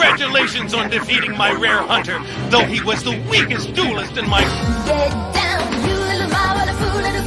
Congratulations on defeating my rare hunter, though he was the weakest duelist in my... Get down, you little fool,